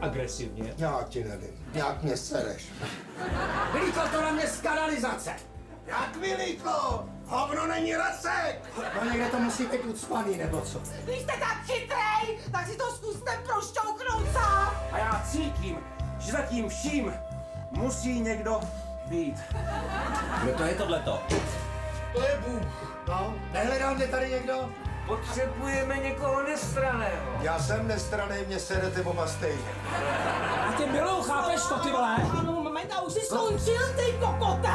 Agresivně. Já ti nevím, nějak mě sereš. Vylítlo to na mě z kanalizace. Jak vylítlo? Hovno není rasek! No někde to musí být ucpaný, nebo co? Když jste tak chytrej, tak si to zkuste prošťouknout sám. A já cítím, že za tím vším musí někdo být. Kdo to je tohleto? To je Bůh. No, nehledal mě tady někdo? Potřebujeme někoho nestraného. Já jsem nestranej, mě serete oba stejně. A tě milou, chápeš to, ty vole? Ano, moment, a už jsi skončil, ty kokote!